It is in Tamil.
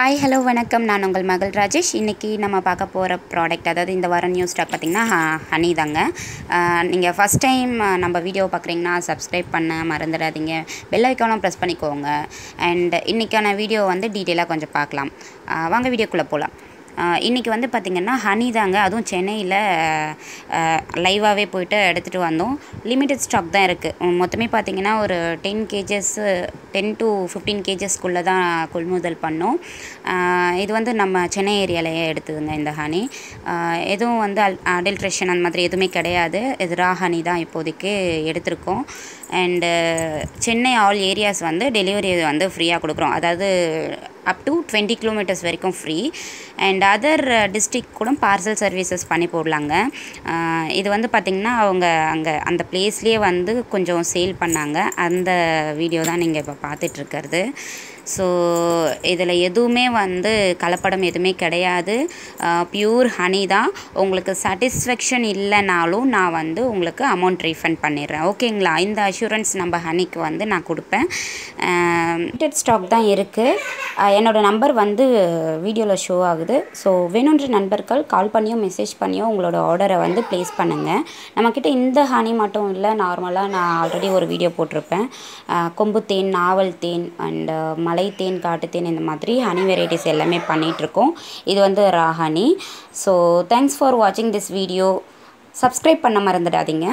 ஹாய் ஹலோ வணக்கம். நான் உங்கள் மகள் ராஜேஷ். இன்றைக்கி நம்ம பார்க்க போகிற ப்ராடக்ட் அதாவது இந்த வாரம் நியூஸ் ஸ்டாக் பார்த்திங்கன்னா ஹனி தாங்க. நீங்கள் ஃபஸ்ட் டைம் நம்ம வீடியோ பார்க்குறீங்கன்னா சப்ஸ்கிரைப் பண்ண மறந்துடாதீங்க. பெல் ஐக்கானும் ப்ரெஸ் பண்ணிக்கோங்க. அண்ட் இன்றைக்கான வீடியோ வந்து டீட்டெயிலாக கொஞ்சம் பார்க்கலாம். வாங்க வீடியோக்குள்ளே போகலாம் இன்றைக்கி வந்து பார்த்திங்கன்னா ஹனி தாங்க. அதுவும் சென்னையில் லைவாகவே போயிட்டு எடுத்துகிட்டு வந்தோம். லிமிட்டட் ஸ்டாக் தான் இருக்குது மொத்தமே பார்த்திங்கன்னா ஒரு டென் கேஜஸ்ஸு டென் டு ஃபிஃப்டீன் கேஜஸ்க்குள்ளே தான் கொள்முதல் பண்ணோம். இது வந்து நம்ம சென்னை ஏரியாலேயே எடுத்ததுங்க இந்த ஹனி. எதுவும் வந்து அல் அடல்ட்ரேஷன் அந்த மாதிரி எதுவுமே கிடையாது. இது ரா ஹனி தான் இப்போதைக்கு எடுத்திருக்கோம். அண்டு சென்னை ஆல் ஏரியாஸ் வந்து டெலிவரி வந்து ஃப்ரீயாக கொடுக்குறோம். அதாவது அப் டு டுவெண்ட்டி கிலோமீட்டர்ஸ் வரைக்கும் ஃப்ரீ அண்ட் அதர் டிஸ்ட்ரிக் கூட பார்சல் சர்வீசஸ் பண்ணி போடலாங்க. Uh, இது வந்து பார்த்திங்கன்னா அவங்க அங்கே அந்த பிளேஸ்லேயே வந்து கொஞ்சம் சேல் பண்ணாங்க. அந்த வீடியோ தான் நீங்கள் இப்போ பார்த்துட்ருக்கிறது ஸோ இதில் எதுவுமே வந்து கலப்படம் எதுவுமே கிடையாது. பியூர் ஹனி தான். உங்களுக்கு சாட்டிஸ்ஃபேக்ஷன் இல்லைனாலும் நான் வந்து உங்களுக்கு அமௌண்ட் ரீஃபண்ட் பண்ணிடுறேன். ஓகேங்களா இந்த அஷூரன்ஸ் நம்ம ஹனிக்கு வந்து நான் கொடுப்பேன். லிமிட்டட் ஸ்டாக் தான் இருக்குது என்னோடய நம்பர் வந்து வீடியோவில் ஷோ ஆகுது. ஸோ வேணுன்ற நண்பர்கள் கால் பண்ணியோ மெசேஜ் பண்ணியோ உங்களோட ஆர்டரை வந்து ப்ளேஸ் பண்ணுங்கள் நம்மக்கிட்ட இந்த ஹனி மட்டும் இல்லை நார்மலாக நான் ஆல்ரெடி ஒரு வீடியோ போட்டிருப்பேன். கொம்பு தேன் நாவல் தேன் அண்டு மலை தேன் காட்டுத்தேன் இந்த மாதிரி ஹனி வெரைட்டிஸ் எல்லாமே பண்ணிகிட்ருக்கோம் இது வந்து raw honey so thanks for வாட்சிங் திஸ் வீடியோ சப்ஸ்கிரைப் பண்ண மறந்துடாதீங்க.